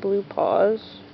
blue paws.